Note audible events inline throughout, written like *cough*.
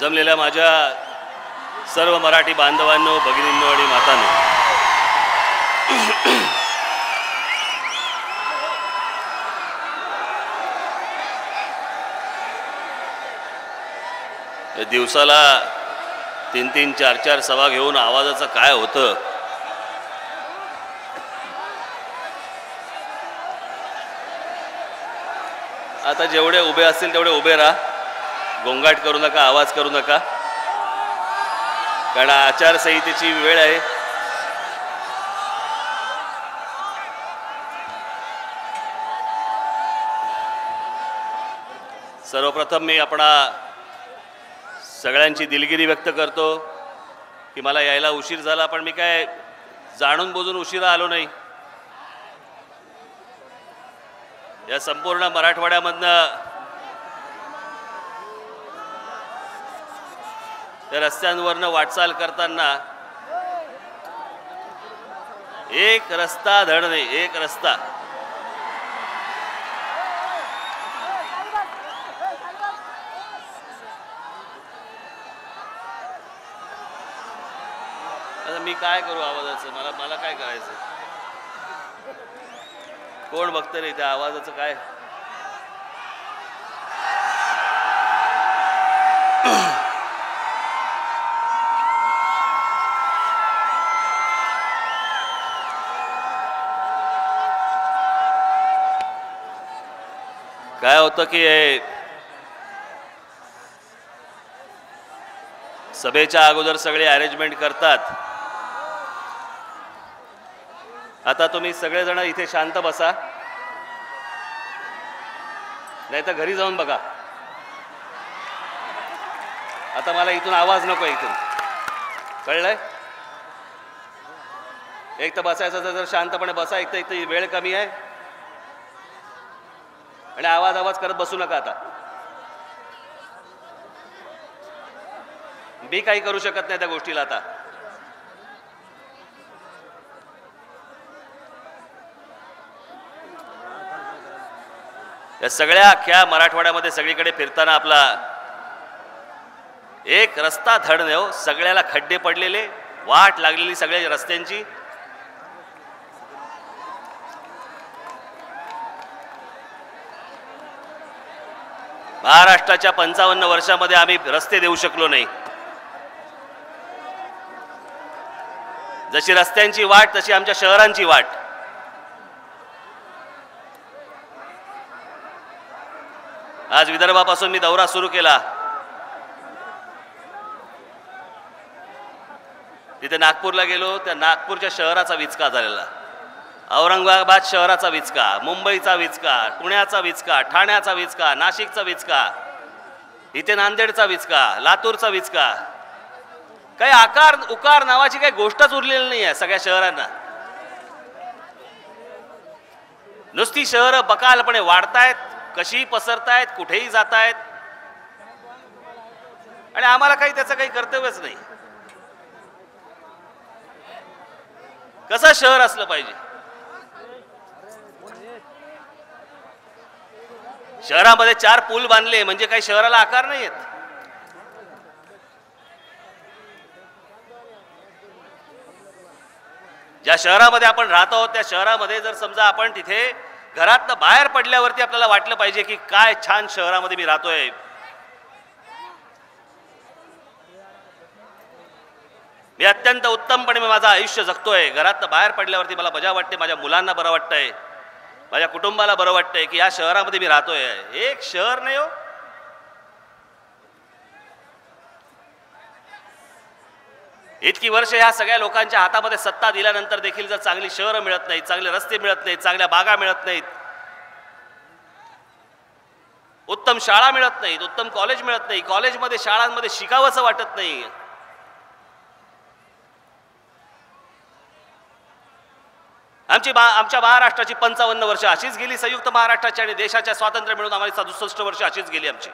जमलेल्या माझ्या सर्व मराठी बांधवांनो भगिनींनो आणि मातांनो. या दिवसाला तीन तीन चार चार सभा घेऊन आवाजाचं काय होतं? आता जेवढे उभे असतील तेवढे उभे राहा. गोंगाट करू नका आवाज करू नका. कारण आचारसंहितेची वेळ आहे. सर्वप्रथम मी आपणा सगळ्यांची दिलगिरी व्यक्त करतो की मला यायला उशीर झाला पण मी काय जाणून बोजून उशिरा आलो नाही. या संपूर्ण मराठवाड्यामधनं त्या रस्त्यांवरनं वाटचाल करताना एक रस्ता धड नाही एक रस्ता. आता मी काय करू आवाजाचं? मला मला काय करायचं कोण बघतं रे त्या आवाजाचं काय? होतं की हे सभेच्या अगोदर सगळे अरेंजमेंट करतात. आता तुम्ही सगळेजण इथे शांत बसा. नाही तर घरी जाऊन बघा. आता मला इथून आवाज नको इथून. कळलंय? एक तर बसायचं तर जर शांतपणे बसा एक तर इथं वेळ कमी आहे. आणि आवाज आवाज करत बसू नका आता. मी काही करू शकत नाही त्या गोष्टीला आता. या सगळ्या अख्ख्या मराठवाड्यामध्ये सगळीकडे फिरताना आपला एक रस्ता धड हो. सगळ्याला खड्डे पडलेले वाट लागलेली सगळ्या रस्त्यांची. महाराष्ट्राच्या पंचावन्न वर्षामध्ये आम्ही रस्ते देऊ शकलो नाही. जशी रस्त्यांची वाट तशी आमच्या शहरांची वाट. आज विदर्भापासून मी दौरा सुरू केला. तिथे नागपूरला गेलो त्या नागपूरच्या शहराचा विचका झालेला. औरंगाबाद शहराचा विचका मुंबईचा विचका पुण्याचा विचका ठाण्याचा विचका नाशिकचा विचका इथे नांदेडचा विचका लातूरचा विचका. काही आकार उकार नावाची काही गोष्टच उरलेली नाही आहे सगळ्या शहरांना. नुसती शहरं बकालपणे वाढतायत कशीही पसरतायत कुठेही जातायत. आणि आम्हाला काही त्याचं काही कर्तव्यच नाही. कसं शहर असलं पाहिजे? शहरामध्ये चार पूल बांधले म्हणजे काही शहराला आकार नाही येत ज्या शहरामध्ये आपण राहतो त्या शहरामध्ये जर समजा आपण तिथे घरातनं बाहेर पडल्यावरती आपल्याला वाटलं पाहिजे की काय छान शहरामध्ये मी राहतोय. मी अत्यंत उत्तमपणे मी माझं आयुष्य जगतोय. घरातनं बाहेर पडल्यावरती मला मजा वाटते माझ्या मुलांना बरं वाटतंय. माझ्या कुटुंबाला बरं वाटतंय की या शहरामध्ये मी राहतोय. एक शहर नाही हो. इतकी वर्ष ह्या सगळ्या लोकांच्या हातामध्ये सत्ता दिल्यानंतर देखील जर चांगली शहरं मिळत नाहीत चांगले रस्ते मिळत नाहीत चांगल्या बागा मिळत नाहीत उत्तम शाळा मिळत नाहीत उत्तम कॉलेज मिळत नाही कॉलेजमध्ये शाळांमध्ये शिकावंसं वाटत नाही. आमची बा आमच्या महाराष्ट्राची पंचावन्न वर्ष अशीच गेली संयुक्त महाराष्ट्राची आणि देशाच्या स्वातंत्र्य मिळून आम्हाला सदुसष्ट वर्ष अशीच गेली आमची.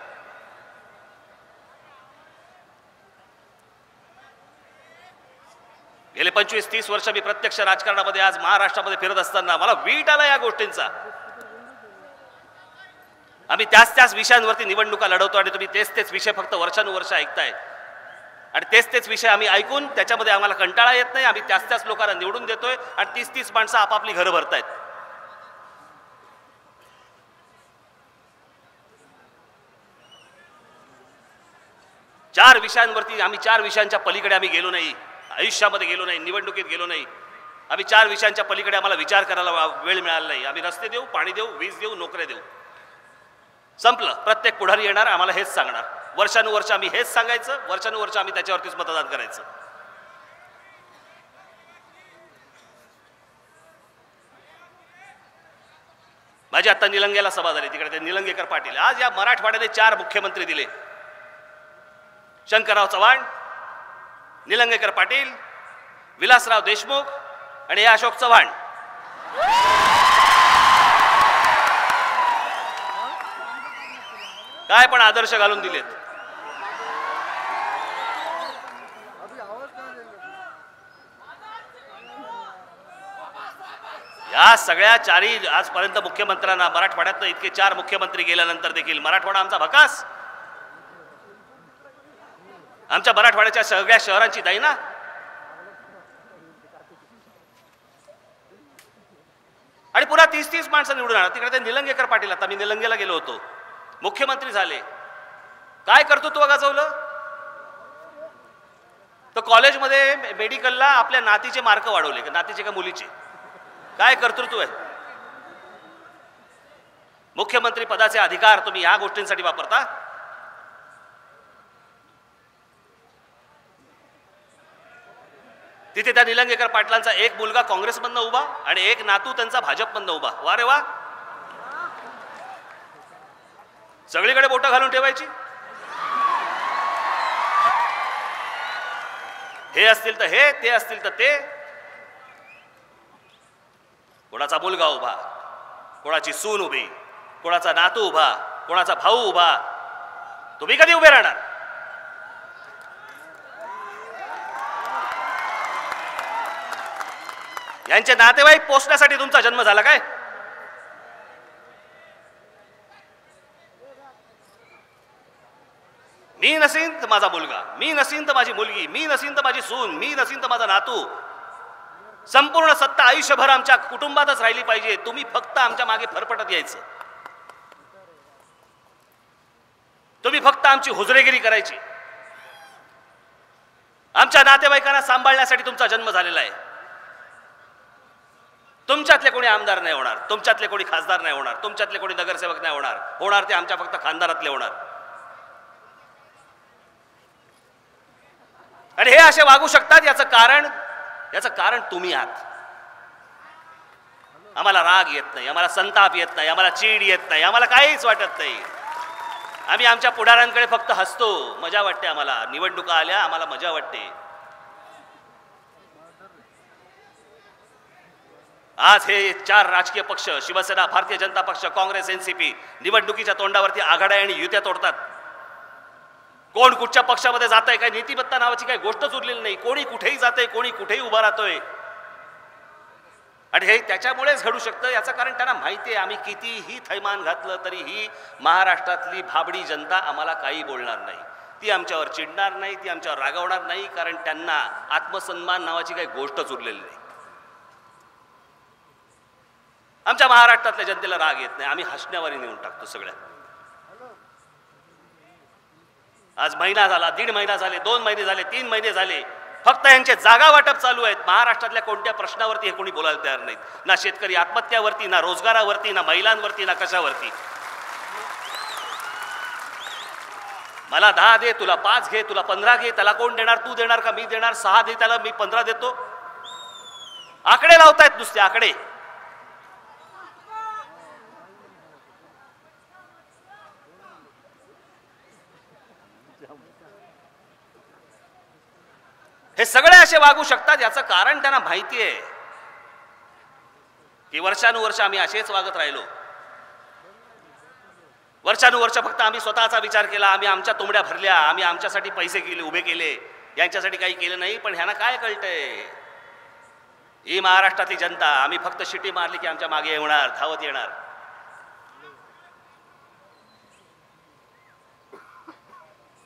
गेले पंचवीस तीस वर्ष मी प्रत्यक्ष राजकारणामध्ये आज महाराष्ट्रामध्ये फिरत असताना मला वीट आला या गोष्टींचा. आम्ही त्याच त्याच विषयांवरती निवडणुका लढवतो आणि तुम्ही तेच तेच विषय फक्त वर्षानुवर्ष ऐकताय आणि तेच तेच विषय आम्ही ऐकून त्याच्यामध्ये आम्हाला कंटाळा येत नाही. आम्ही त्याच त्याच लोकांना निवडून देतोय आणि तीस तीस माणसं आपापली घरं भरतायत. चार विषयांवरती आम्ही चार विषयांच्या पलीकडे आम्ही गेलो नाही. आयुष्यामध्ये गेलो नाही निवडणुकीत गेलो नाही. आम्ही चार विषयांच्या पलीकडे आम्हाला विचार करायला वेळ मिळाला नाही. आम्ही रस्ते देऊ पाणी देऊ वीज देऊ नोकऱ्या देऊ. संपलं. प्रत्येक पुढारी येणार आम्हाला हेच सांगणार. वर्षानुवर्ष आम्ही हेच सांगायचं वर्षानुवर्ष आम्ही त्याच्यावरतीच मतदान करायचं. माझी आता निलंगेला सभा झाली तिकडे ते निलंगेकर पाटील. आज या मराठवाड्याने चार मुख्यमंत्री दिले. शंकरराव चव्हाण निलंगेकर पाटील विलासराव देशमुख आणि हे अशोक चव्हाण. काय पण आदर्श घालून दिलेत. या सगळ्या चारी आजपर्यंत मुख्यमंत्र्यांना मराठवाड्यात इतके चार मुख्यमंत्री गेल्यानंतर देखील मराठवाडा आमचा भकास. आमच्या मराठवाड्याच्या सगळ्या शहरांची दाई ना. आणि पुन्हा तीस तीस माणसं निवडून आणा तिकडे ते निलंगेकर पाटील आता मी निलंगेला गेलो होतो. मुख्यमंत्री झाले. काय कर्तृत्व गाजवलं तर कॉलेजमध्ये मेडिकलला आपल्या नातीचे मार्क वाढवले का नातीचे का मुलीचे? काय कर्तृत्व आहे? मुख्यमंत्री पदाचे अधिकार तुम्ही या गोष्टींसाठी वापरता? तिथे त्या निलंगेकर पाटलांचा एक मुलगा काँग्रेसमधनं उभा आणि एक नातू त्यांचा भाजपमधनं उभा. वा रे वा. सगळीकडे बोटं घालून ठेवायची. हे असतील तर हे ते असतील तर ते. कोणाचा मुलगा उभा कोणाची सून उभी कोणाचा नातू उभा कोणाचा भाऊ उभा तुम्ही कधी उभे राहणार? यांचे नातेवाईक पोचण्यासाठी तुमचा जन्म झाला काय? मी नसीन तर माझा मुलगा मी नसीन तर माझी मुलगी मी नसीन तर माझी सून मी नसीन तर माझा नातू संपूर्ण सत्ता आयुष्यभर आमच्या कुटुंबातच राहिली पाहिजे. तुम्ही फक्त आमच्या मागे फरफटत यायचं. तुम्ही फक्त आमची हुजरेगिरी करायची. आमच्या नातेवाईकांना सांभाळण्यासाठी तुमचा जन्म झालेला आहे. तुमच्यातले कोणी आमदार नाही होणार तुमच्यातले कोणी खासदार नाही होणार तुमच्यातले कोणी नगरसेवक नाही होणार. होणार ते आमच्या फक्त खानदारातले होणार. आणि हे असे वागू शकतात याचं कारण याचं कारण तुम्ही आहात. आम्हाला राग येत नाही आम्हाला संताप येत नाही आम्हाला चीड येत नाही आम्हाला काहीच वाटत नाही. आम्ही आमच्या पुढाऱ्यांकडे फक्त हसतो मजा वाटते आम्हाला. निवडणुका आल्या आम्हाला मजा वाटते. आज हे चार राजकीय पक्ष शिवसेना भारतीय जनता पक्ष काँग्रेस एनसीपी निवडणुकीच्या तोंडावरती आघाड्या आणि युत्या तोडतात. कोण कुठच्या पक्षामध्ये जात आहे काय नीतिमत्ता नावाची काही गोष्टच उरलेली नाही. कोणी कुठेही जाते कोणी कुठेही उभा राहतोय. आणि हे त्याच्यामुळेच घडू शकतं याचं कारण त्यांना माहिती आहे. आम्ही कितीही थैमान घातलं तरीही महाराष्ट्रातली भाबडी जनता आम्हाला काही बोलणार नाही. ती आमच्यावर चिडणार नाही ती आमच्यावर रागवणार नाही कारण त्यांना आत्मसन्मान नावाची काही गोष्टच उरलेली नाही. आमच्या महाराष्ट्रातल्या जनतेला राग येत नाही. आम्ही हसण्यावारी नेऊन टाकतो सगळ्या आज महिना झाला दीड महिना झाले दोन महिने झाले तीन महिने झाले. फक्त यांचे जागा वाटप चालू आहेत. महाराष्ट्रातल्या कोणत्या प्रश्नावरती हे कोणी बोलायला तयार नाहीत. ना शेतकरी आत्महत्यावरती ना रोजगारावरती ना महिलांवरती ना कशावरती. मला दहा दे तुला पाच घे तुला पंधरा घे त्याला कोण देणार तू देणार का मी देणार? सहा दे त्याला मी पंधरा देतो. आकडे लावतायत नुसते आकडे. हे सगळे असे वागू शकतात याचं कारण त्यांना माहिती आहे. की वर्षानुवर्ष आम्ही असेच वागत राहिलो. वर्षानुवर्ष फक्त आम्ही स्वतःचा विचार केला आम्ही आमच्या तोंबड्या भरल्या आम्ही आमच्यासाठी पैसे केले उभे केले यांच्यासाठी काही केलं नाही पण ह्यांना काय कळतंय? ही महाराष्ट्रातली जनता आम्ही फक्त शिटी मारली की आमच्या मागे येणार धावत येणार.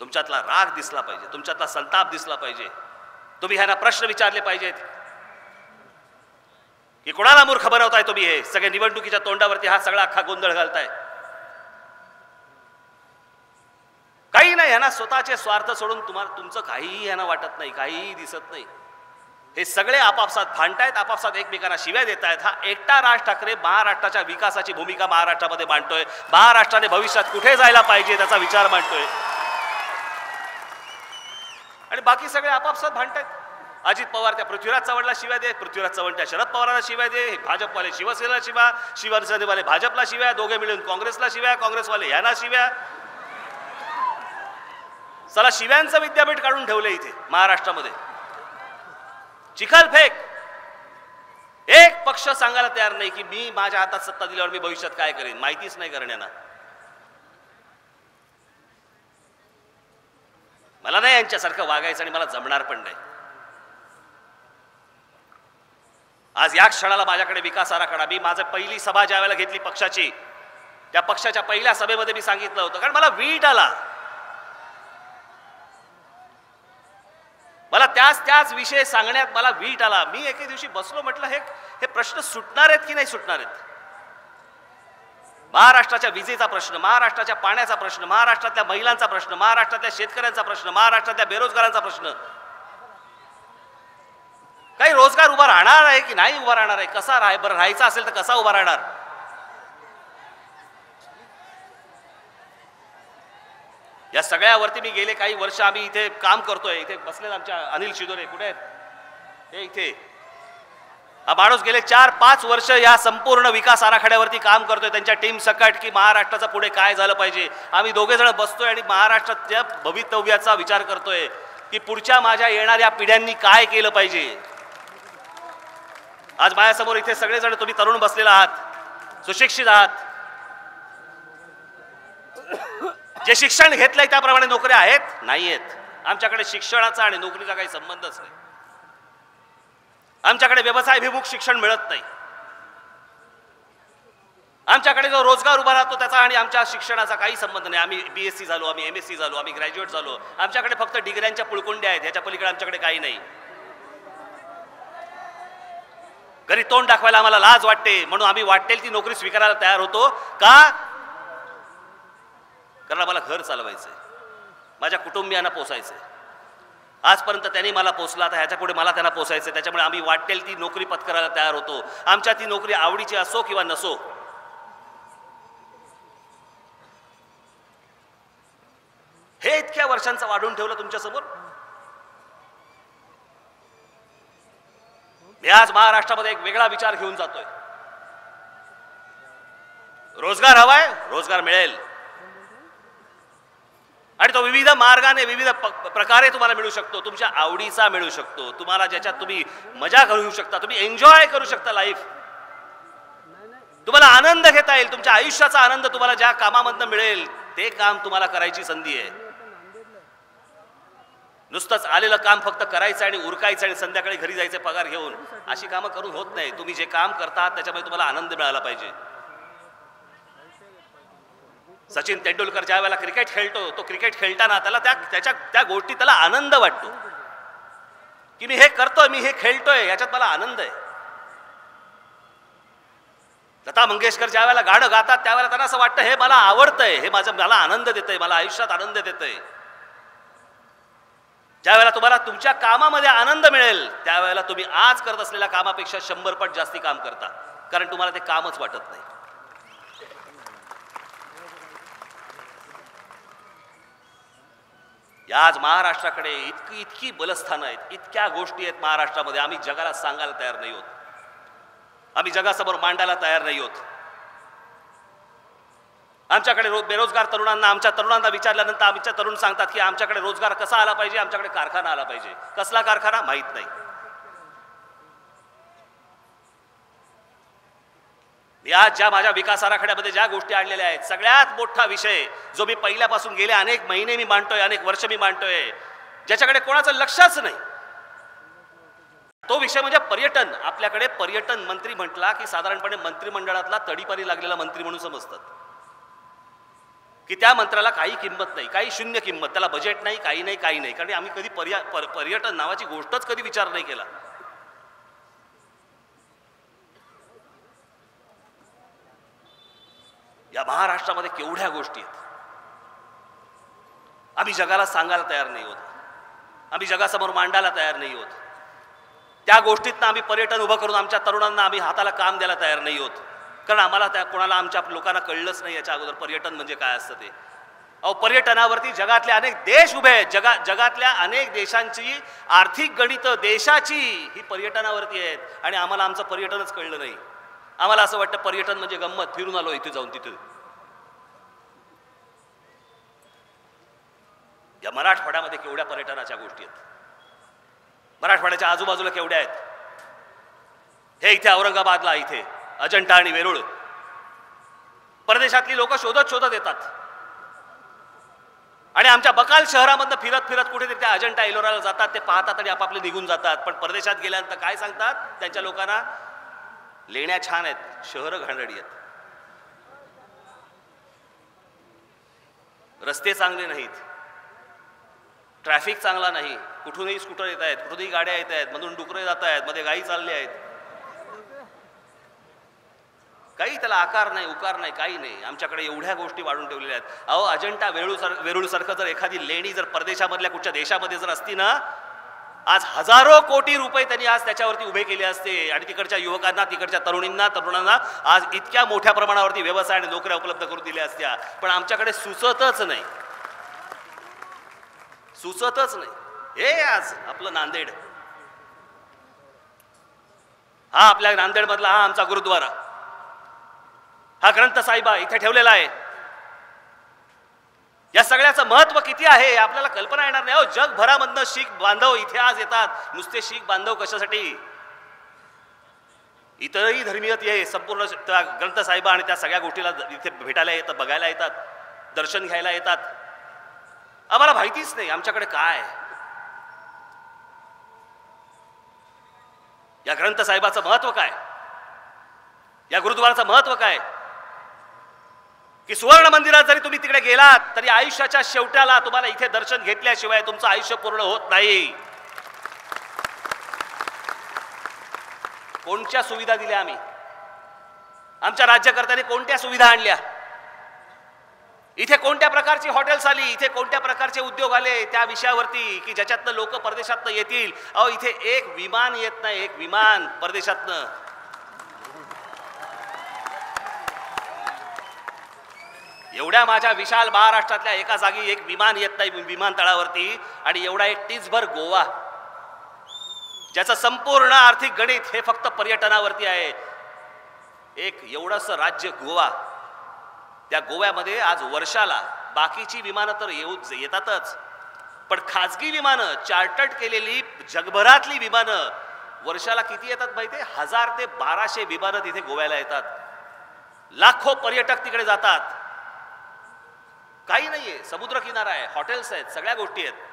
तुमच्यातला राग दिसला पाहिजे तुमच्यातला संताप दिसला पाहिजे. तुम्ही ह्यांना प्रश्न विचारले पाहिजेत. की कोणाला मूर्ख बनवताय तुम्ही हे? सगळे निवडणुकीच्या तोंडावरती हा सगळा अख्खा गोंधळ घालताय. काही नाही ह्यांना स्वतःचे स्वार्थ सोडून तुम्हाला तुमचं काहीही ह्यांना वाटत नाही काहीही दिसत नाही. हे सगळे आपापसात भांडतायत आपापसात एकमेकांना शिव्या देत आहेत हा एकटा राज ठाकरे महाराष्ट्राच्या विकासाची भूमिका महाराष्ट्रामध्ये मांडतोय. महाराष्ट्राने भविष्यात कुठे जायला पाहिजे त्याचा विचार मांडतोय. आणि बाकी सगळे आपापसात भांडतायत. अजित पवार त्या पृथ्वीराज चव्हाणला शिव्या दे पृथ्वीराज चव्हाण त्या शरद पवारांना शिव्या दे भाजपवाले शिवसेनेला शिवा शिवसेनेवाले भाजपला शिव्या दोघे मिळून काँग्रेसला शिव्या काँग्रेसवाले यांना शिव्या. चला शिव्यांचं विद्यापीठ काढून ठेवलं इथे महाराष्ट्रामध्ये. चिखल फेक. एक पक्ष सांगायला तयार नाही की मी माझ्या हातात सत्ता दिल्यावर मी भविष्यात काय करेन माहितीच नाही करण्याना मला नाही यांच्यासारखं वागायचं आणि मला जमणार पण नाही. आज या क्षणाला माझ्याकडे विकास आराखडा. मी माझं पहिली सभा ज्या वेळेला घेतली पक्षाची त्या पक्षाच्या पहिल्या सभेमध्ये मी सांगितलं होतं कारण मला वीट आला. मला त्याच त्याच विषय सांगण्यात मला वीट आला. मी एके दिवशी बसलो म्हटलं हे हे प्रश्न सुटणार आहेत की नाही सुटणार आहेत? महाराष्ट्राच्या विजेचा प्रश्न महाराष्ट्राच्या पाण्याचा प्रश्न महाराष्ट्रातल्या महिलांचा प्रश्न महाराष्ट्रातल्या शेतकऱ्यांचा प्रश्न महाराष्ट्रातल्या बेरोजगारांचा प्रश्न. काही रोजगार उभा राहणार आहे की नाही उभा राहणार आहे? कसा राह बरं राहायचा असेल तर कसा उभा राहणार? या सगळ्यावरती मी गेले काही वर्ष आम्ही इथे काम करतोय. इथे बसलेत आमच्या अनिल शिदोरे. कुठे आहेत? हे इथे. माणूस गेले चार पाच वर्ष या संपूर्ण विकास आराखड्यावरती काम करतोय. त्यांच्या टीम सकट की महाराष्ट्राचं पुढे काय झालं पाहिजे? आम्ही दोघे जण बसतोय आणि महाराष्ट्राच्या भवितव्याचा विचार करतोय की पुढच्या माझ्या येणाऱ्या पिढ्यांनी काय केलं पाहिजे? आज माझ्यासमोर इथे सगळेजण तुम्ही तरुण बसलेला आहात सुशिक्षित आहात. जे शिक्षण घेतलंय त्याप्रमाणे नोकऱ्या आहेत नाही आहेत आमच्याकडे शिक्षणाचा आणि नोकरीचा काही संबंधच नाही. आमच्याकडे व्यवसायाभिमुख शिक्षण मिळत नाही. आमच्याकडे जो रोजगार उभा राहतो त्याचा आणि आमच्या शिक्षणाचा काही संबंध नाही. आम्ही बी एस सी झालो आम्ही एम एस सी झालो आम्ही ग्रॅज्युएट झालो. आमच्याकडे फक्त डिग्र्यांच्या पुळकुंड्या आहेत ह्याच्या पलीकडे आमच्याकडे काही नाही. घरी तोंड दाखवायला आम्हाला लाज वाटते म्हणून आम्ही वाटेल ती नोकरी स्वीकारायला तयार होतो. का? कारण आम्हाला घर चालवायचंय. माझ्या कुटुंबियांना पोसायचंय. आजपर्यंत त्यांनी मला पोचला. आता ह्याच्या पुढे मला त्यांना पोसायचं त्याच्यामुळे आम्ही वाटेल ती नोकरी पत्करायला तयार होतो. आमच्या ती नोकरी आवडीची असो किंवा नसो. हे इतक्या वर्षांचं वाढून ठेवलं तुमच्यासमोर? मी आज महाराष्ट्रामध्ये एक वेगळा विचार घेऊन जातोय. रोजगार हवाय रोजगार मिळेल. आणि तो विविध मार्गाने विविध प- प्रकारे तुम्हाला मिळू शकतो. तुमच्या आवडीचा मिळू शकतो. तुम्हाला ज्याच्यात तुम्ही मजा करू शकता तुम्ही एन्जॉय करू शकता लाईफ तुम्हाला आनंद घेता येईल. तुमच्या आयुष्याचा आनंद तुम्हाला ज्या कामामधनं मिळेल ते काम तुम्हाला करायची संधी आहे. नुसतंच आलेलं काम फक्त करायचं आणि उरकायचं आणि संध्याकाळी घरी जायचं पगार घेऊन अशी कामं करून होत नाही. तुम्ही जे काम करता त्याच्यामुळे तुम्हाला आनंद मिळाला पाहिजे. सचिन तेंडुलकर ज्या वेळेला क्रिकेट खेळतो तो क्रिकेट खेळताना त्याला त्या त्याच्या त्या गोष्टी त्याला आनंद वाटतो. की मी हे करतोय मी हे खेळतोय याच्यात मला आनंद आहे. लता मंगेशकर ज्या वेळेला गाणं गातात त्यावेळेला त्यांना असं वाटतं हे मला आवडतंय हे माझं मला आनंद देतंय मला आयुष्यात आनंद देतंय. ज्यावेळेला तुम्हाला तुमच्या कामामध्ये आनंद मिळेल त्यावेळेला तुम्ही आज करत असलेल्या कामापेक्षा शंभर पट जास्ती काम करता. कारण तुम्हाला ते कामच वाटत नाही. आज महाराष्ट्राकडे इतकी इतकी बलस्थानं आहेत इतक्या गोष्टी आहेत महाराष्ट्रामध्ये आम्ही जगाला सांगायला तयार नाही होत. आम्ही जगासमोर मांडायला तयार नाही होत. आमच्याकडे रो बेरोजगार तरुणांना आमच्या तरुणांना विचारल्यानंतर आमच्या तरुण सांगतात की आमच्याकडे रोजगार कसा आला पाहिजे आमच्याकडे कारखाना आला पाहिजे. कसला कारखाना? माहीत नाही. या ज्या माझ्या विकास आराखड्यामध्ये ज्या गोष्टी आणलेल्या आहेत सगळ्यात मोठा विषय जो मी पहिल्यापासून गेले अनेक महिने मी मांडतोय अनेक वर्ष मी मांडतोय ज्याच्याकडे कोणाचं लक्षच नाही. तो विषय म्हणजे पर्यटन. आपल्याकडे पर्यटन मंत्री म्हटला की साधारणपणे मंत्रिमंडळातला तडीपारी लागलेला मंत्री म्हणून समजतात. की त्या मंत्र्याला काही किंमत नाही काही शून्य किंमत त्याला बजेट नाही काही नाही काही नाही. कारण आम्ही कधी पर्या पर, पर्यटन नावाची गोष्टच कधी विचार नाही केला. या महाराष्ट्रामध्ये केवढ्या गोष्टी आहेत? आम्ही जगाला सांगायला तयार नाही होत. आम्ही जगासमोर मांडायला तयार नाही होत. त्या गोष्टीतनं आम्ही पर्यटन उभं करून आमच्या तरुणांना आम्ही हाताला काम द्यायला तयार नाही होत. कारण आम्हाला त्या कोणाला आमच्या लोकांना कळलंच नाही याच्या अगोदर पर्यटन म्हणजे काय असतं ते. अहो पर्यटनावरती जगातले अनेक देश उभे आहेत. जगा जगातल्या अनेक देशांची आर्थिक गणितं देशाची ही पर्यटनावरती आहेत. आणि आम्हाला आमचं पर्यटनच कळलं नाही. आम्हाला असं वाटतं पर्यटन म्हणजे गंमत. फिरून आलो इथे जाऊन तिथे. या मराठवाड्यामध्ये केवढ्या पर्यटनाच्या गोष्टी आहेत. मराठवाड्याच्या आजूबाजूला केवढ्या आहेत? हे इथे औरंगाबादला इथे अजंठा आणि वेरूळ. परदेशातली लोक शोधत शोधत येतात. आणि आमच्या बकाल शहरामधनं फिरत फिरत कुठेतरी त्या अजंठा एलोराला जातात ते पाहतात आणि आपापले निघून जातात. पण परदेशात गेल्यानंतर काय सांगतात? त्यांच्या लोकांना लेण्या छान आहेत शहरं घाणरडी आहेत. रस्ते चांगले नाहीत. ट्रॅफिक चांगला नाही. कुठूनही स्कूटर येत आहेत कुठूनही गाड्या येत आहेत मधून डुकरे जात आहेत मध्ये गाई चालल्या आहेत. काही त्याला आकार नाही उकार नाही काही नाही. आमच्याकडे एवढ्या गोष्टी वाढून ठेवलेल्या आहेत. अहो अजंठा वेरूळ वेरूळसारखं जर एखादी लेणी जर परदेशामधल्या कुठच्या देशामध्ये जर असती ना आज हजारो कोटी रुपये त्यांनी आज त्याच्यावरती उभे केले असते. आणि तिकडच्या युवकांना तिकडच्या तरुणींना तरुणांना आज इतक्या मोठ्या प्रमाणावरती व्यवसाय आणि नोकऱ्या उपलब्ध करून दिल्या असत्या. पण आमच्याकडे सुचतच नाही. सुचतच नाही. हे आज आपलं नांदेड. हा आपल्या नांदेडमधला हा आमचा गुरुद्वारा. हा ग्रंथ साहिबा इथे ठेवलेला आहे. या सगळ्याचं महत्त्व किती आहे आपल्याला कल्पना येणार नाही. अहो जगभरामधनं शीख बांधव इथे आज येतात. नुसते शीख बांधव कशासाठी? इतरही धर्मीय ते संपूर्ण त्या ग्रंथसाहेबा आणि त्या सगळ्या गोष्टीला इथे भेटायला येतात बघायला येतात दर्शन घ्यायला येतात. आम्हाला माहितीच नाही आमच्याकडे काय? या ग्रंथसाहेबाचं महत्त्व काय? या गुरुद्वाराचं महत्त्व काय? की सुवर्ण मंदिरात जरी तुम्ही तिकडे गेलात तरी आयुष्याच्या शेवट्याला तुम्हाला इथे दर्शन घेतल्याशिवाय तुमचं आयुष्य पूर्ण होत नाही. कोणत्या सुविधा दिल्या आम्ही? आमच्या राज्यकर्त्यांनी कोणत्या सुविधा आणल्या? इथे कोणत्या प्रकारची हॉटेल्स आली? इथे कोणत्या प्रकारचे उद्योग आले? त्या विषयावरती की ज्याच्यातनं लोक परदेशातनं येतील? अहो इथे एक विमान येत नाही एक विमान परदेशातनं. एवढ्या माझ्या विशाल महाराष्ट्रातल्या एका जागी एक विमान येत नाही विमानतळावरती आणि एवढा एक टीचभर गोवा ज्याचं संपूर्ण आर्थिक गणित हे फक्त पर्यटनावरती आहे. एक एवढंसं राज्य गोवा त्या गोव्यामध्ये आज वर्षाला बाकीची विमानं तर येऊ येतातच पण खाजगी विमानं चार्टर्ड केलेली जगभरातली विमानं वर्षाला किती येतात माहिती हजार ते बाराशे विमानं तिथे गोव्याला येतात. लाखो पर्यटक तिकडे जातात. काही नाहीये. समुद्र किनारा आहे. हॉटेल्स आहेत. सगळ्या गोष्टी आहेत.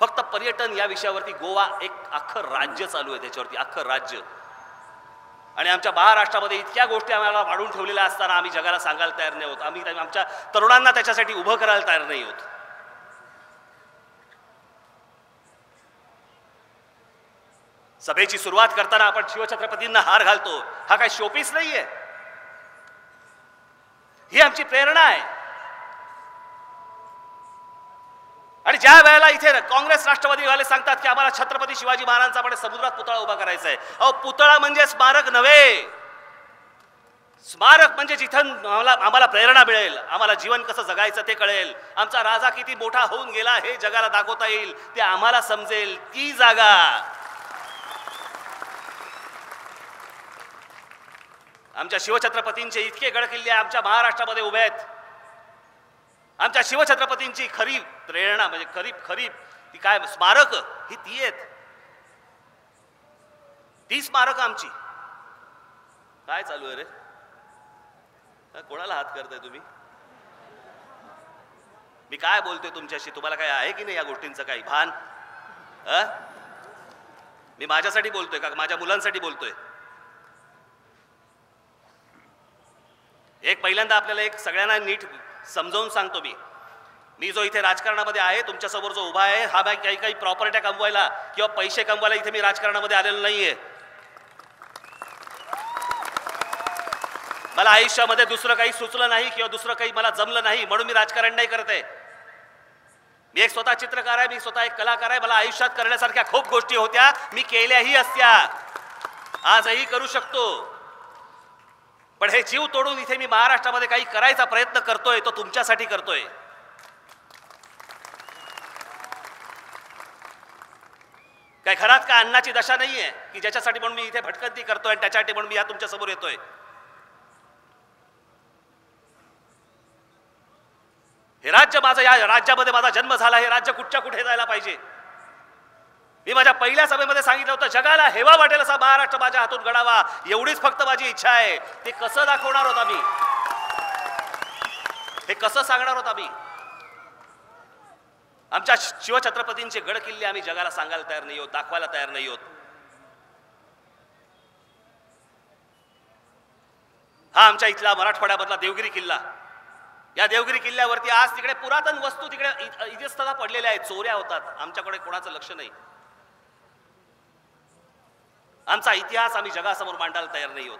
फक्त पर्यटन या विषयावरती गोवा एक अख्खं राज्य चालू आहे त्याच्यावरती. अख्खं राज्य. आणि आमच्या महाराष्ट्रामध्ये इतक्या गोष्टी आम्हाला वाढून ठेवलेल्या असताना आम्ही जगाला सांगायला तयार नाही होत आम्ही आमच्या तरुणांना त्याच्यासाठी उभं करायला तयार नाही होत सभेची सुरुवात करताना आपण शिवछत्रपतींना हार घालतो. हा काय शोपीस नाहीये. ही आमची प्रेरणा आहे. आणि ज्या वेळेला इथे काँग्रेस राष्ट्रवादी वाले सांगतात की आम्हाला छत्रपती शिवाजी महाराजांचा आपण समुद्रात पुतळा उभा करायचा आहे. अहो पुतळा म्हणजे स्मारक नव्हे. स्मारक म्हणजे जिथं आम्हाला आम्हाला प्रेरणा मिळेल. आम्हाला जीवन कसं जगायचं ते कळेल. आमचा राजा किती मोठा होऊन गेला हे जगाला दाखवता येईल. ते आम्हाला समजेल. ती जागा. आमच्या शिवछत्रपतींचे इतके गडकिल्ले आमच्या महाराष्ट्रामध्ये उभे आहेत. आमच्या शिवछत्रपतींची खरी प्रेरणा म्हणजे खरी खरी ती काय स्मारक ही ती आहेत. ती स्मारक आमची. काय चालू आहे रे? कोणाला हात करताय तुम्ही? मी काय बोलतोय तुमच्याशी? तुम्हाला काय आहे की नाही या गोष्टींचं काही भान? अ? मी माझ्यासाठी बोलतोय का? माझ्या मुलांसाठी बोलतोय? एक पहिल्यांदा आपल्याला एक सगळ्यांना नीट समजावून सांगतो मी. मी जो इथे राजकारणामध्ये आहे तुमच्यासमोर जो उभा आहे हा बाई काही काही प्रॉपर्ट्या कमवायला किंवा पैसे कमवायला इथे मी राजकारणामध्ये आलेलो नाहीये. मला आयुष्यामध्ये दुसरं काही सुचलं नाही किंवा दुसरं काही मला जमलं नाही म्हणून मी राजकारण नाही करत आहे. मी एक स्वतः चित्रकार आहे मी स्वतः एक कलाकार आहे मला आयुष्यात करण्यासारख्या खूप गोष्टी होत्या मी केल्याही असत्या. आजही करू शकतो. पण हे जीव तोडून इथे मी महाराष्ट्रामध्ये काही करायचा प्रयत्न करतोय तो तुमच्यासाठी करतोय. काय घरात का अन्नाची दशा नाहीये की ज्याच्यासाठी म्हणून मी इथे भटकंती करतोय आणि त्याच्यासाठी म्हणून मी या तुमच्यासमोर येतोय. हे राज्य माझं या राज्यामध्ये माझा जन्म झाला हे राज्य कुठच्या कुठे जायला पाहिजे? मी माझ्या पहिल्या सभेमध्ये सांगितलं होतं जगाला हेवा वाटेल असा महाराष्ट्र माझ्या हातून घडावा. एवढीच फक्त माझी इच्छा आहे. ते कसं दाखवणार होता मी? हे कसं सांगणार होता मी? आमच्या शिवछत्रपतींचे गड किल्ले आम्ही जगाला सांगायला तयार नाही आहोत दाखवायला तयार नाही आहोत. हा आमच्या इथला मराठवाड्यामधला देवगिरी किल्ला. या देवगिरी किल्ल्यावरती आज तिकडे पुरातन वस्तू तिकडे इ- पडलेल्या आहेत चोऱ्या होतात. आमच्याकडे कोणाचं लक्ष नाही. आमचा इतिहास आम्ही जगासमोर मांडायला तयार नाही होत.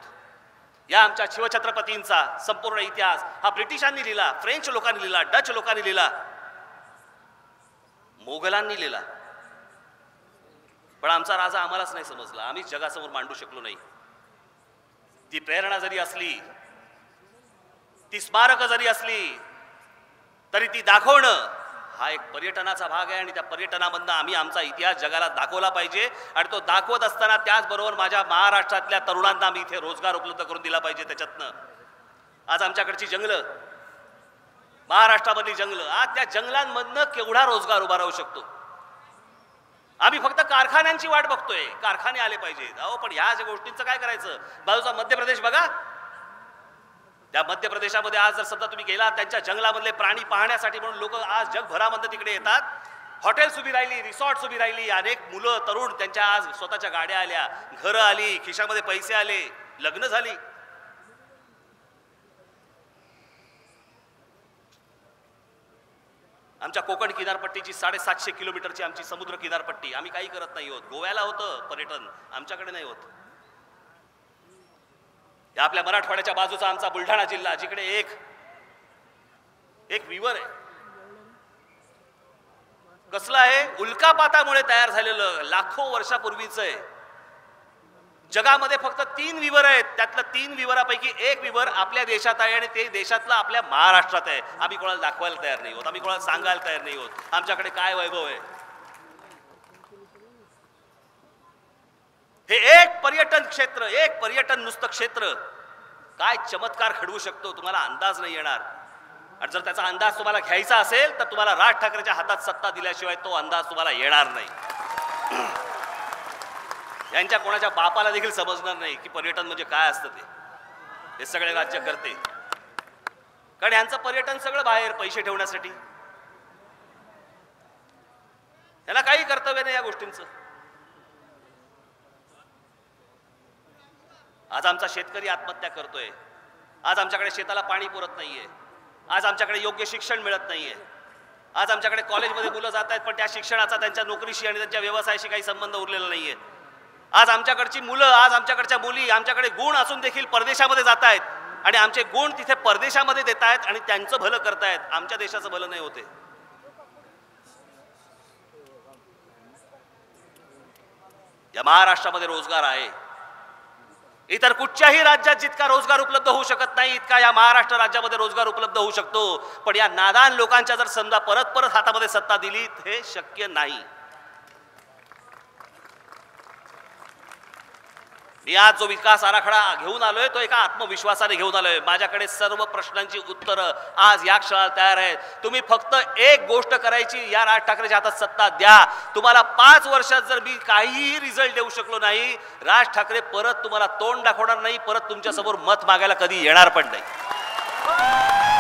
या आमच्या शिवछत्रपतींचा संपूर्ण इतिहास हा ब्रिटिशांनी लिहिला फ्रेंच लोकांनी लिहिला डच लोकांनी लिहिला मोगलांनी लिहिला. पण आमचा राजा आम्हालाच नाही समजला. आम्ही जगासमोर मांडू शकलो नाही. ती प्रेरणा जरी असली ती स्मारक जरी असली तरी ती दाखवणं हा एक पर्यटनाचा भाग आहे आणि त्या पर्यटनामधनं आम्ही आमचा इतिहास जगाला दाखवला पाहिजे आणि तो दाखवत असताना त्याचबरोबर माझ्या महाराष्ट्रातल्या तरुणांना आम्ही इथे रोजगार उपलब्ध करून दिला पाहिजे त्याच्यातनं. आज आमच्याकडची जंगलं महाराष्ट्रामधली जंगलं आज त्या जंगलांमधनं केवढा रोजगार उभा राहू शकतो? आम्ही फक्त कारखान्यांची वाट बघतोय. कारखाने आले पाहिजेत. अहो पण ह्या ज्या गोष्टींचं काय करायचं? बाजूचा मध्य प्रदेश बघा. त्या मध्य प्रदेशामध्ये आज जर समजा तुम्ही गेला त्यांच्या जंगलामधले प्राणी पाहण्यासाठी म्हणून लोक आज जगभरामध्ये तिकडे येतात. हॉटेल्स उभी राहिली रिसॉर्ट्स उभी राहिली अनेक मुलं तरुण त्यांच्या आज स्वतःच्या गाड्या आल्या घरं आली खिशामध्ये पैसे आले लग्न झाली. आमच्या कोकण किनारपट्टीची साडेसातशे किलोमीटरची आमची समुद्र किनारपट्टी आम्ही काही करत नाही होत. गोव्याला होतं पर्यटन आमच्याकडे नाही होत. या आपल्या मराठवाड्याच्या बाजूचा आमचा बुलढाणा जिल्हा जिकडे एक एक विवर आहे. कसलं आहे? उल्कापातामुळे तयार झालेलं लाखो वर्षापूर्वीचं आहे. जगामध्ये फक्त तीन विवर आहेत. त्यातलं तीन विवरापैकी एक विवर आपल्या देशात आहे आणि ते देशातलं आपल्या महाराष्ट्रात आहे. आम्ही कोणाला दाखवायला तयार नाही होत आम्ही कोणाला सांगायला तयार नाही होत आमच्याकडे काय वैभव आहे? हे एक पर्यटन क्षेत्र एक पर्यटन नुसतं क्षेत्र. काय चमत्कार घडवू शकतो तुम्हाला अंदाज नाही येणार. आणि जर त्याचा अंदाज तुम्हाला घ्यायचा असेल तर तुम्हाला राज ठाकरेच्या हातात सत्ता दिल्याशिवाय तो अंदाज तुम्हाला येणार नाही. *clears throat* यांच्या कोणाच्या बापाला देखील समजणार नाही की पर्यटन म्हणजे काय असतं ते. हे सगळे राज्य करते. कारण यांचं पर्यटन सगळं बाहेर पैसे ठेवण्यासाठी. त्याला काही कर्तव्य नाही या गोष्टींचं. आज आमचा शेतकरी आत्महत्या करतोय. आज आमच्याकडे शेताला पाणी पुरत नाही आहे आज आमच्याकडे योग्य शिक्षण मिळत नाही आहे आज आमच्याकडे कॉलेजमध्ये मुलं जात आहेत पण त्या शिक्षणाचा त्यांच्या नोकरीशी आणि त्यांच्या व्यवसायाशी काही संबंध उरलेला नाही आहे आज आमच्याकडची मुलं आज आमच्याकडच्या मुली आमच्याकडे गुण असून देखील परदेशामध्ये जात आहेत. आणि आमचे गुण तिथे परदेशामध्ये देत आहेत आणि त्यांचं भलं करतायत आमच्या देशाचं भलं नाही होते. या महाराष्ट्रामध्ये रोजगार आहे. इतर कुठच्याही राज्यात जितका रोजगार उपलब्ध होऊ शकत नाही इतका या महाराष्ट्र राज्यामध्ये रोजगार उपलब्ध होऊ शकतो. पण या नादान लोकांच्या जर समजा परत परत हातामध्ये सत्ता दिली हे शक्य नाही. या जो विकास आराखडा घेऊन आलोय तो एका आत्मविश्वासाने घेऊन आलोय. माझ्याकडे सर्व प्रश्नांची उत्तरं आज या क्षणाला तयार आहेत. तुम्ही फक्त एक गोष्ट करायची या राज ठाकरेच्या हातात सत्ता द्या. तुम्हाला पाच वर्षात जर मी काहीही रिझल्ट देऊ शकलो नाही राज ठाकरे परत तुम्हाला तोंड दाखवणार नाही परत तुमच्यासमोर मत मागायला कधी येणार पण नाही.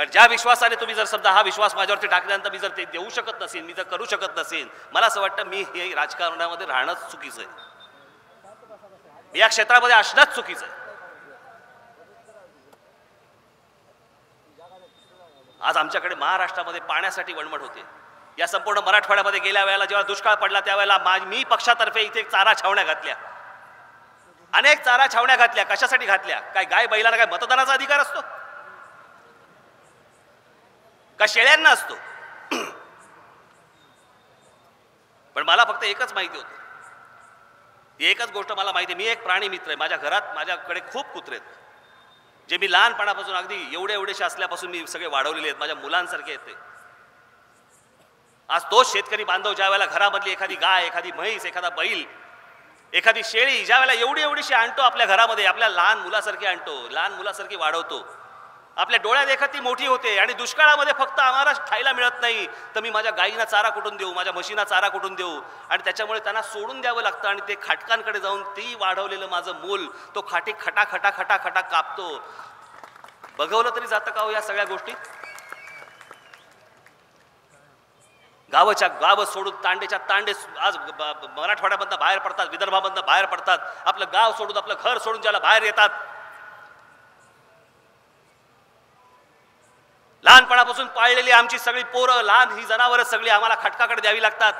कारण ज्या विश्वासाने तुम्ही जर समजा हा विश्वास माझ्यावरती टाकल्यानंतर मी जर ते देऊ शकत नसेल मी जर करू शकत नसेल मला असं वाटतं मी हे राजकारणामध्ये राहणं चुकीचं आहे. या क्षेत्रामध्ये असणंच चुकीचं आहे. आज आमच्याकडे महाराष्ट्रामध्ये पाण्यासाठी वणवण होते. या संपूर्ण मराठवाड्यामध्ये गेल्या वेळेला जेव्हा दुष्काळ पडला त्यावेळेला मा- मी पक्षातर्फे इथे चारा छावण्या घातल्या. अनेक चारा छावण्या घातल्या. कशासाठी घातल्या? काय गाय बैलाला काय मतदानाचा अधिकार असतो? का शेळ्यांना असतो? पण मला फक्त एकच माहिती होतं. ती एकच गोष्ट मला माहिती आहे. मी एक प्राणी मित्र आहे. माझ्या घरात माझ्याकडे खूप कुत्रे आहेत. जे मी लहानपणापासून अगदी एवढे एवढेशे असल्यापासून मी सगळे वाढवलेले आहेत. माझ्या मुलांसारखे आहेत ते. आज तोच शेतकरी बांधव ज्या वेळेला घरामधली एखादी गाय एखादी म्हैस एखादा बैल एखादी शेळी ज्या वेळेला एवढी एवढीशी आणतो आपल्या घरामध्ये आपल्या लहान मुलासारखी आणतो लहान मुलासारखी वाढवतो आपल्या डोळ्यात एखादी मोठी होते आणि दुष्काळामध्ये फक्त आम्हाला खायला मिळत नाही तर मी माझ्या गायीना चारा कुठून देऊ माझ्या म्हशीना चारा कुठून देऊ? आणि त्याच्यामुळे त्यांना सोडून द्यावं लागतं आणि ते खाटकांकडे जाऊन ती वाढवलेलं माझं मूल तो खाटी खटा खटा खटा खटा कापतो. बघवलं तरी जातं का हो या सगळ्या गोष्टी? गावाच्या गावं सोडून तांडेच्या तांडे आज ब- मराठवाड्यामधनं बाहेर पडतात विदर्भामधनं बाहेर पडतात. आपलं गाव सोडून आपलं घर सोडून ज्याला बाहेर येतात लहानपणापासून पाळलेली आमची सगळी पोरं लहान ही जनावरं सगळी आम्हाला खटकाकडे द्यावी लागतात.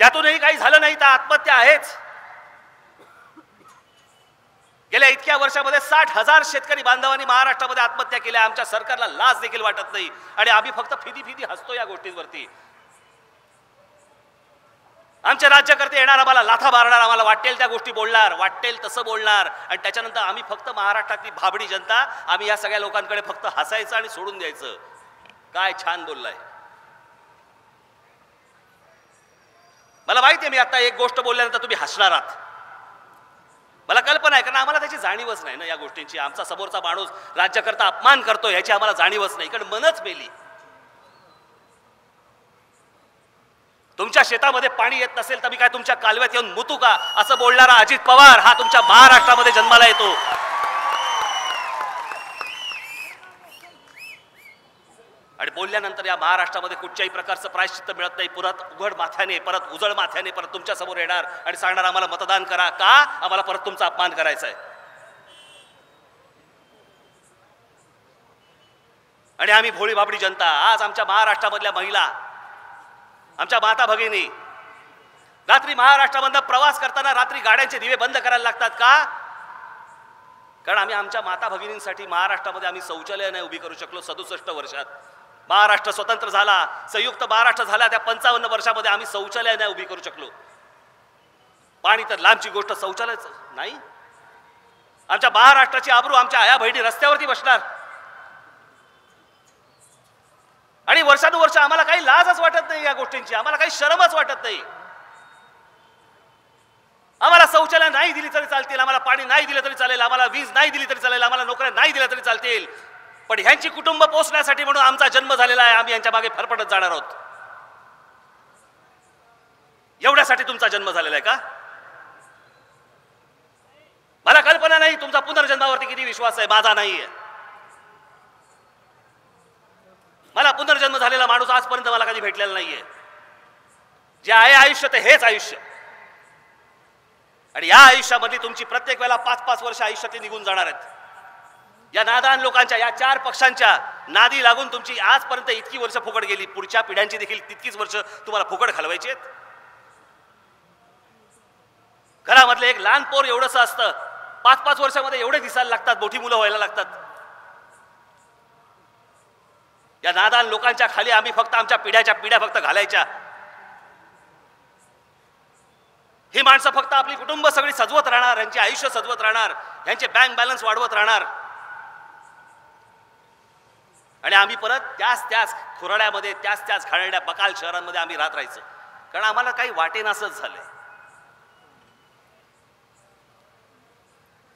त्यातूनही काही झालं नाही तर आत्महत्या आहेच. गेल्या इतक्या वर्षामध्ये साठ हजार शेतकरी बांधवांनी महाराष्ट्रामध्ये आत्महत्या केल्या. आमच्या सरकारला लाज देखील वाटत नाही. आणि आम्ही फक्त फिदी फिदी हसतो या गोष्टींवरती. आमचे राज्यकर्ते येणार आम्हाला लाथा मारणार आम्हाला वाटेल त्या गोष्टी बोलणार वाटेल तसं बोलणार. आणि त्याच्यानंतर आम्ही फक्त महाराष्ट्रातली भाबडी जनता आम्ही या सगळ्या लोकांकडे फक्त हसायचं आणि सोडून द्यायचं. काय छान बोललाय. मला माहिती आहे मी आता एक गोष्ट बोलल्यानंतर तुम्ही हसणार आहात. मला कल्पना आहे कारण आम्हाला त्याची जाणीवच नाही ना या गोष्टींची. आमचा समोरचा माणूस राज्यकर्ता अपमान करतो याची आम्हाला जाणीवच नाही. कारण मनच मेली. तुमच्या शेतामध्ये पाणी येत नसेल तर मी काय तुमच्या कालव्यात येऊन मुतू का? असं बोलणारा अजित पवार हा तुमच्या महाराष्ट्रामध्ये जन्माला येतो. आणि बोलल्यानंतर या महाराष्ट्रामध्ये कुठच्याही प्रकारचं प्रायश्चित्त मिळत नाही. परत उघड माथ्याने परत उजळ माथ्याने परत तुमच्यासमोर येणार आणि सांगणार आम्हाला मतदान करा. का? आम्हाला परत तुमचा अपमान करायचा आहे. आणि आम्ही भोळी भाबडी जनता आज आमच्या महाराष्ट्रामधल्या महिला आमच्या माता भगिनी. रात्री महाराष्ट्रामधनं प्रवास करताना रात्री गाड्यांचे दिवे बंद करायला लागतात का? कारण आम्ही आमच्या माता भगिनींसाठी महाराष्ट्रामध्ये आम्ही शौचालय नाही उभी करू शकलो सदुसष्ट वर्षात. महाराष्ट्र स्वतंत्र झाला संयुक्त महाराष्ट्र झाला त्या पंचावन्न वर्षामध्ये आम्ही शौचालय नाही उभी करू शकलो. पाणी तर लांबची गोष्ट शौचालयच नाही. आमच्या महाराष्ट्राची आबरू आमच्या आया बहिणी रस्त्यावरती बसणार. आणि वर्षानुवर्ष आम्हाला काही लाजच वाटत नाही या गोष्टींची. आम्हाला काही शरमच वाटत नाही. आम्हाला शौचालय नाही दिली तरी चालतील आम्हाला पाणी नाही दिलं तरी चालेल आम्हाला वीज नाही दिली तरी चालेल आम्हाला नोकऱ्या नाही दिल्या तरी चालतील. पण ह्यांची कुटुंब पोचण्यासाठी म्हणून आमचा जन्म झालेला आहे आम्ही यांच्या मागे फरफटत जाणार आहोत. एवढ्यासाठी तुमचा जन्म झालेला आहे का? मला कल्पना नाही तुमचा पुनर्जन्मावरती किती विश्वास आहे माझा नाही आहे मला पुनर्जन्म झालेला माणूस आजपर्यंत मला कधी भेटलेला नाहीये. जे आहे आयुष्य ते हेच आयुष्य. आणि या आयुष्यामध्ये तुमची प्रत्येक वेळेला पाच पाच वर्ष आयुष्यातली निघून जाणार आहेत. या नादान लोकांच्या या चार पक्षांच्या नादी लागून तुमची आजपर्यंत इतकी वर्ष फुकट गेली. पुढच्या पिढ्यांची देखील तितकीच वर्ष तुम्हाला फुकट घालवायची आहेत. घरामधलं एक लहान पोर एवढंसं असतं. पाच पाच वर्षामध्ये एवढे दिसायला लागतात मोठी मुलं व्हायला लागतात. या नादान लोकांच्या खाली आम्ही फक्त आमच्या पिढ्याच्या पिढ्या फक्त घालायच्या. ही माणसं फक्त आपली कुटुंब सगळी सजवत राहणार यांचे आयुष्य सजवत राहणार यांचे बँक बॅलन्स वाढवत राहणार. आणि आम्ही परत त्याच त्याच खुराड्यामध्ये त्याच त्याच घाणेरड्या बकाल शहरांमध्ये आम्ही राहत राहायचं. कारण आम्हाला काही वाटेनासच झालंय.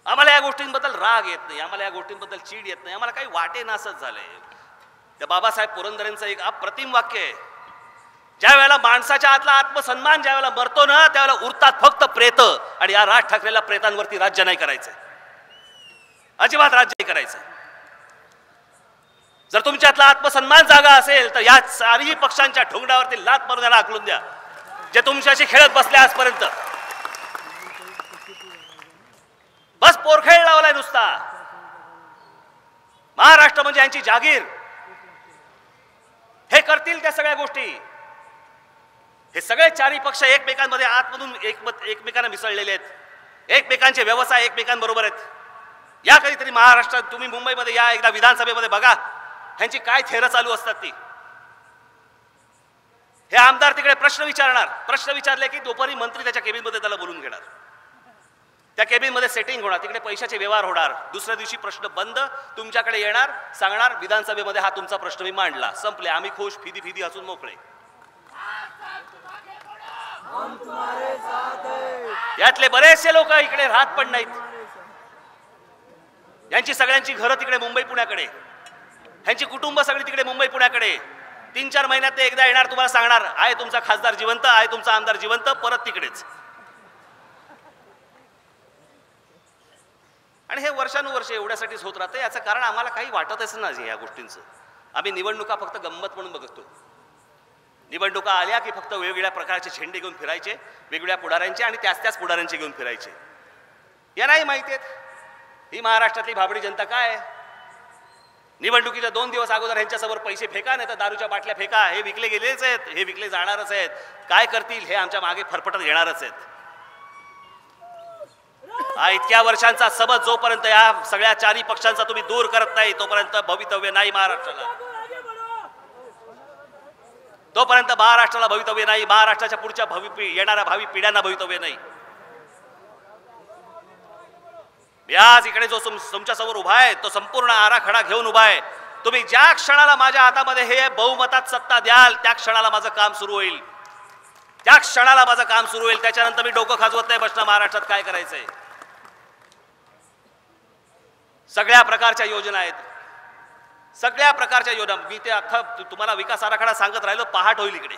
आम्हाला या गोष्टींबद्दल राग येत नाही आम्हाला या गोष्टींबद्दल चीड येत नाही आम्हाला काही वाटेनासच झालंय. त्या बाबासाहेब पुरंदरेंचं एक अप्रतिम वाक्य आहे. ज्या वेळेला माणसाच्या आतला आत्मसन्मान ज्या वेळेला मरतो ना त्यावेळेला उरतात फक्त प्रेत. आणि या राज ठाकरेला प्रेतांवरती राज्य नाही करायचं अजिबात राज्य नाही करायचं जर तुमच्यातला आत्मसन्मान जागा असेल तर या चारही पक्षांच्या ठोंगडावरती लात मारून त्याला आखलून द्या. जे तुमच्याशी खेळत बसले आजपर्यंत. बस पोरखेळ लावलाय नुसता. महाराष्ट्र म्हणजे यांची जागीर. हे करतील त्या सगळ्या गोष्टी. हे सगळे चारही पक्ष एकमेकांमध्ये आतमधून एकमत एकमेकांना मिसळलेले आहेत. एकमेकांचे व्यवसाय एकमेकांबरोबर आहेत. या कधीतरी महाराष्ट्रात तुम्ही मुंबईमध्ये या एकदा विधानसभेमध्ये बघा ह्यांची काय थेरं चालू असतात ती. हे आमदार तिकडे प्रश्न विचारणार. प्रश्न विचारले की दुपारी मंत्री त्याच्या केबिनमध्ये त्याला बोलून घेणार. त्या केबिनमध्ये सेटिंग होणार. तिकडे पैशाचे व्यवहार होणार. दुसऱ्या दिवशी प्रश्न बंद. तुमच्याकडे येणार सांगणार विधानसभेमध्ये हा तुमचा प्रश्न मी मांडला. संपले. आम्ही खुश फिदी फिदी असून मोकळे. यातले बरेचसे लोक इकडे राहत पण नाहीत. यांची सगळ्यांची घरं तिकडे मुंबई पुण्याकडे. ह्यांची कुटुंब सगळी तिकडे मुंबई पुण्याकडे. तीन चार महिन्यात ते एकदा येणार तुम्हाला सांगणार आहे तुमचा खासदार जिवंत आहे तुमचा आमदार जिवंत परत तिकडेच. आणि हे वर्षानुवर्ष एवढ्यासाठीच होत राहतं याचं कारण आम्हाला काही वाटतच नाही या गोष्टींचं. आम्ही निवडणुका फक्त गंमत म्हणून बघतो. निवडणुका आल्या की फक्त वेगवेगळ्या प्रकारचे झेंडे घेऊन फिरायचे वेगवेगळ्या पुढाऱ्यांचे आणि त्याच त्याच पुढाऱ्यांचे घेऊन फिरायचे. या नाही माहिती आहेत. ही महाराष्ट्रातली भाबडी जनता काय? निवडणुकीच्या दोन दिवस अगोदर ह्यांच्यासमोर पैसे फेका नाही तर दारूच्या बाटल्या फेका. हे विकले गेलेच आहेत. हे विकले जाणारच आहेत. काय करतील हे आमच्या मागे फरफटत येणारच आहेत. इतक्या वर्षांचा सबत जोपर्यंत या सगळ्या चारही पक्षांचा तुम्ही दूर करत नाही तोपर्यंत भवितव्य नाही महाराष्ट्राला. तोपर्यंत महाराष्ट्राला भवितव्य नाही महाराष्ट्राच्या पुढच्या भावी पि- येणाऱ्या भावी पिढ्यांना भवितव्य नाही. आज इकडे जो तुमच्यासमोर उभा आहे तो संपूर्ण आराखडा घेऊन उभा आहे. तुम्ही ज्या क्षणाला माझ्या हातामध्ये हे बहुमतात सत्ता द्याल त्या क्षणाला माझं काम सुरू होईल. त्या क्षणाला माझं काम सुरू होईल त्याच्यानंतर मी डोकं खाजवत नाही बसणं महाराष्ट्रात काय करायचंय? सगळ्या प्रकारच्या योजना आहेत. सगळ्या प्रकारच्या योजना. मी ते अख्खा तुम्हाला विकास आराखडा सांगत राहिलो पहाट होईल इकडे.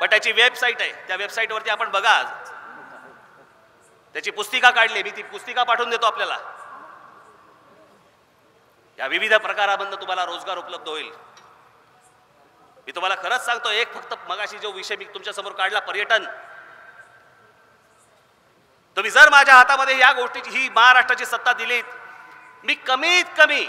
पण त्याची वेबसाईट आहे. त्या वेबसाईटवरती आपण बघा त्याची पुस्तिका काढली मी ती पुस्तिका पाठवून देतो आपल्याला. या विविध प्रकारामधनं तुम्हाला रोजगार उपलब्ध होईल. मी तुम्हाला खरंच सांगतो एक फक्त मगाशी जो विषय मी तुमच्यासमोर काढला पर्यटन. तुम्ही जर माझ्या हातामध्ये या गोष्टीची ही महाराष्ट्राची सत्ता दिलीत मी कमीत कमी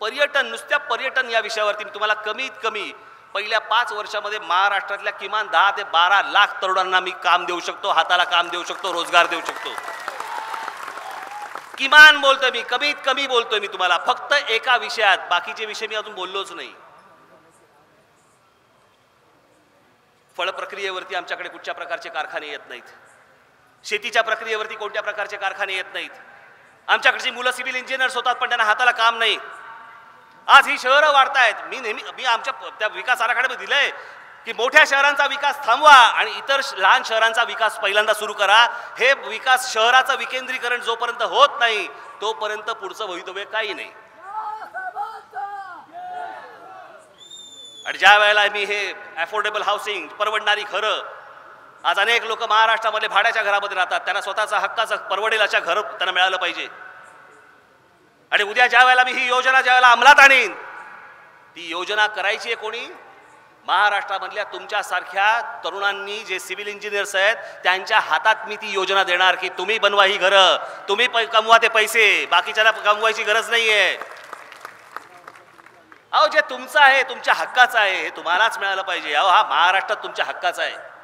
पर्यटन नुसत्या पर्यटन या विषयावरती मी तुम्हाला कमीत कमी पहिल्या पाच वर्षामध्ये महाराष्ट्रातल्या किमान दहा ते बारा लाख तरुणांना मी काम देऊ शकतो हाताला काम देऊ शकतो रोजगार देऊ शकतो. किमान बोलतोय मी कमीत कमी बोलतोय मी तुम्हाला फक्त एका विषयात बाकीचे विषय मी अजून बोललोच नाही. फळ प्रक्रियेवरती आमच्याकडे कुठच्या प्रकारचे कारखाने येत नाहीत? शेतीच्या प्रक्रियेवरती कोणत्या प्रकारचे कारखाने येत नाहीत? आमच्याकडची मुलं सिव्हिल इंजिनियर्स होतात पण त्यांना हाताला काम नाही. आज ही शहरं वाढतायत. मी नेहमी मी आमच्या त्या विकास आराखड्यामध्ये दिलंय की मोठ्या शहरांचा विकास थांबवा आणि इतर श- लहान शहरांचा विकास पहिल्यांदा सुरू करा. हे विकास शहराचं विकेंद्रीकरण जोपर्यंत होत नाही तोपर्यंत पुढचं भवितव्य काही नाही. आणि ज्या वेळेला मी हे अफोर्डेबल हाऊसिंग परवडणारी घरं आज अनेक लोक महाराष्ट्रामध्ये भाड्याच्या घरामध्ये राहतात. त्यांना स्वतःचा हक्काचं परवडेल अशा घर त्यांना मिळालं पाहिजे. आणि उद्या ज्या वेळेला मी ही योजना ज्या वेळेला अंमलात आणीन ती योजना करायची आहे कोणी? महाराष्ट्रामधल्या तुमच्यासारख्या तरुणांनी जे सिव्हिल इंजिनियर्स आहेत त्यांच्या हातात मी ती योजना देणार की तुम्ही बनवा ही घरं. तुम्ही पै- कमवा ते पैसे. बाकीच्याला कमवायची गरज नाही आहे अहो जे तुमचं आहे तुमच्या हक्काचं आहे हे तुम्हालाच मिळालं पाहिजे. अहो हा महाराष्ट्रात तुमच्या हक्काचा आहे.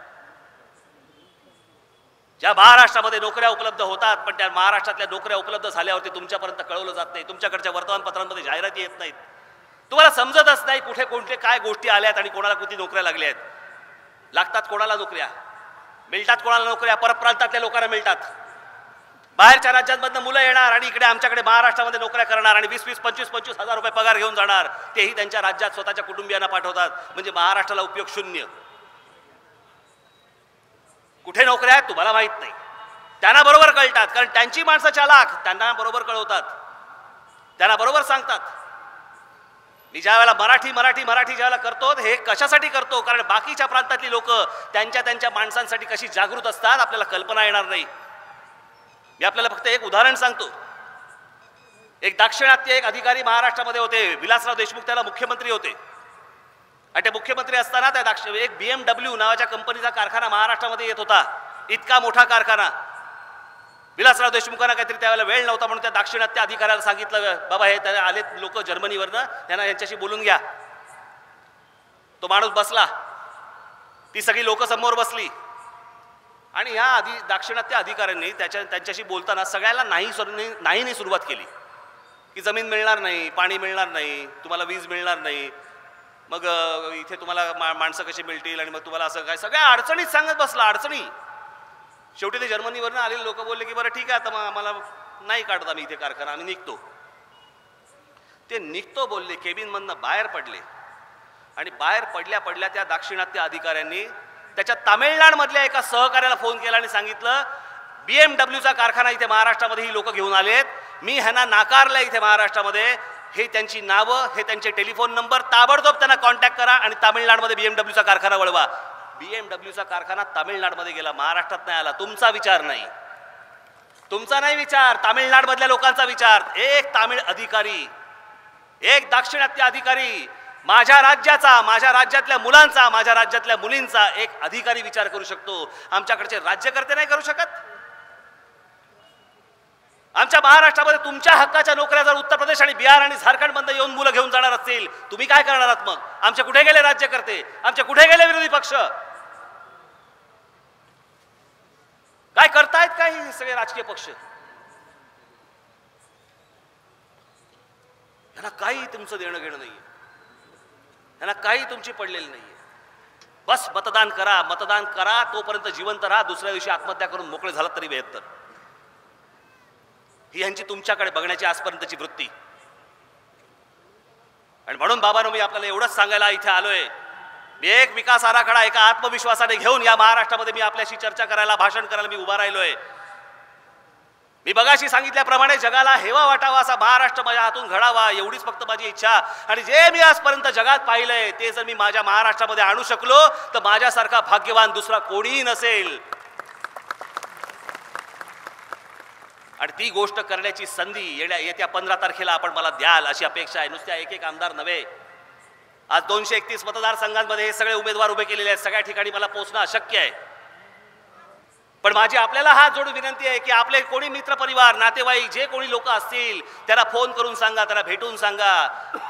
ज्या महाराष्ट्रामध्ये नोकऱ्या उपलब्ध होतात पण त्या महाराष्ट्रातल्या नोकऱ्या उपलब्ध झाल्यावरती तुमच्यापर्यंत कळवलं जात नाही. तुमच्याकडच्या वर्तमानपत्रांमध्ये जाहिराती येत नाहीत. तुम्हाला समजतच नाही कुठे कोणते काय गोष्टी आल्यात आणि कोणाला किती नोकऱ्या लागल्या आहेत. लागतात कोणाला नोकऱ्या? मिळतात कोणाला नोकऱ्या? परप्रांतातल्या लोकांना मिळतात. बाहेरच्या राज्यांमधनं मुलं येणार आणि इकडे आमच्याकडे महाराष्ट्रामध्ये नोकऱ्या करणार आणि वीस वीस पंचवीस पंचवीस हजार रुपये पगार घेऊन जाणार. तेही त्यांच्या राज्यात स्वतःच्या कुटुंबियांना पाठवतात. म्हणजे महाराष्ट्राला उपयोग शून्य. कुठे नोकऱ्या आहेत तुम्हाला माहीत नाही. त्यांना बरोबर कळतात कारण त्यांची माणसं चालाक त्यांना बरोबर कळवतात. त्यांना बरोबर सांगतात. मी ज्या वेळेला मराठी मराठी मराठी ज्यावेळेला करतो हे कशासाठी करतो? कारण बाकीच्या प्रांतातली लोक त्यांच्या त्यांच्या माणसांसाठी कशी जागृत असतात आपल्याला कल्पना येणार नाही. मी आपल्याला फक्त एक उदाहरण सांगतो. एक दाक्षिणात्य एक अधिकारी महाराष्ट्रामध्ये होते विलासराव देशमुख त्याला मुख्यमंत्री होते. आणि ते मुख्यमंत्री असताना त्या दाक्ष एक बी एम डब्ल्यू नावाच्या कंपनीचा कारखाना महाराष्ट्रामध्ये येत होता. इतका मोठा कारखाना. विलासराव देशमुखांना काहीतरी त्यावेळेला वेळ नव्हता म्हणून त्या दाक्षिणात्य अधिकाऱ्याला सांगितलं बाबा हे त्या आलेत लोक जर्मनीवरनं त्यांना यांच्याशी बोलून घ्या. तो माणूस बसला. ती सगळी लोक समोर बसली. आणि ह्या आधी दाक्षिणात्य अधिकाऱ्यांनी त्याच्या त्यांच्याशी बोलताना सगळ्याला नाही सर- नाहीने सुरुवात केली. की जमीन मिळणार नाही पाणी मिळणार नाही तुम्हाला वीज मिळणार नाही मग इथे तुम्हाला मा माणसं कशी मिळतील आणि मग तुम्हाला असं काय सगळ्या अडचणीत सांगत बसला अडचणी. शेवटी ते जर्मनीवरनं आलेले लोक बोलले की बरं ठीक आहे आता मग आम्हाला नाही काढत आम्ही इथे कारखाना आम्ही निघतो. ते निघतो बोलले केबिनमधनं बाहेर पडले. आणि बाहेर पडल्या पडल्या त्या दाक्षिणात्य अधिकाऱ्यांनी त्याच्या तामिळनाडमधल्या एका सहकार्याला फोन केला आणि सांगितलं बी एम डब्ल्यूचा कारखाना इथे महाराष्ट्रामध्ये ही लोक घेऊन आलेत. मी ह्यांना नाकारलं इथे महाराष्ट्रामध्ये. हे त्यांची नावं हे त्यांचे टेलिफोन नंबर ताबडतोब त्यांना कॉन्टॅक्ट करा आणि तामिळनाडमध्ये बी एम डब्ल्यूचा कारखाना वळवा. बी एम डब्ल्यूचा कारखाना तामिळनाडमध्ये गेला महाराष्ट्रात नाही आला. तुमचा विचार नाही. तुमचा नाही विचार तामिळनाडमधल्या लोकांचा विचार. एक तामिळ अधिकारी एक दाक्षिणात्य अधिकारी माझ्या राज्याचा माझ्या राज्यातल्या मुलांचा माझ्या राज्यातल्या मुलींचा एक अधिकारी विचार करू शकतो. आमच्याकडचे राज्यकर्ते नाही करू शकत. आमच्या महाराष्ट्रामध्ये तुमच्या हक्काच्या नोकऱ्या जर उत्तर प्रदेश आणि बिहार आणि झारखंडमध्ये येऊन मुलं घेऊन जाणार असतील तुम्ही काय करणार आहात मग? आमचे कुठे गेले राज्यकर्ते? आमचे कुठे गेले विरोधी पक्ष? काय करतायत काय हे सगळे राजकीय पक्ष? त्यांना काही तुमचं देणं घेणं नाहीये. त्यांना काही तुमची पडलेली नाहीये. बस मतदान करा मतदान करा तोपर्यंत जिवंत राहा दुसऱ्या दिवशी आत्महत्या करून मोकळे झालात तरी बेहत्तर. ही यांची तुमच्याकडे बघण्याची आजपर्यंतची वृत्ती. आणि म्हणून बाबांनो मी आपल्याला एवढंच सांगायला इथे आलोय. मी एक विकास आराखडा एका आत्मविश्वासाने घेऊन या महाराष्ट्रामध्ये मी आपल्याशी चर्चा करायला भाषण करायला मी उभा राहिलोय. मी बघाशी सांगितल्याप्रमाणे जगाला हेवा वाटावा असा महाराष्ट्र माझ्या हातून घडावा एवढीच फक्त माझी इच्छा. आणि जे मी आजपर्यंत जगात पाहिलंय ते जर मी माझ्या महाराष्ट्रामध्ये आणू शकलो तर माझ्यासारखा भाग्यवान दुसरा कोणीही नसेल. आणि ती गोष्ट करण्याची संधी येण्या येत्या पंधरा तारखेला आपण मला द्याल अशी अपेक्षा आहे. नुसत्या एक एक आमदार नव्हे. आज दोनशे एकतीस मतदारसंघांमध्ये हे सगळे उमेदवार उभे केलेले आहेत. सगळ्या ठिकाणी मला पोहोचणं अशक्य आहे. पण माझी आपल्याला हात जोडून विनंती आहे की आपले कोणी मित्रपरिवार नातेवाईक जे कोणी लोक असतील त्याला फोन करून सांगा त्याला भेटून सांगा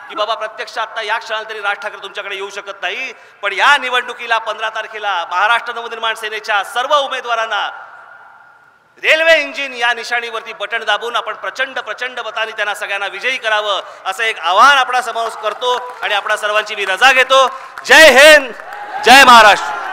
की बाबा प्रत्यक्ष आता या क्षणाला तरी राज ठाकरे तुमच्याकडे येऊ शकत नाही. पण या निवडणुकीला पंधरा तारखेला महाराष्ट्र नवनिर्माण सेनेच्या सर्व उमेदवारांना रेल्वे इंजिन या निशाणीवरती बटन दाबून आपण प्रचंड प्रचंड मताने त्यांना सगळ्यांना विजयी करावं असं एक आव्हान आपणा समोर करतो आणि आपणा सर्वांची मी रजा घेतो. जय हिंद जय महाराष्ट्र.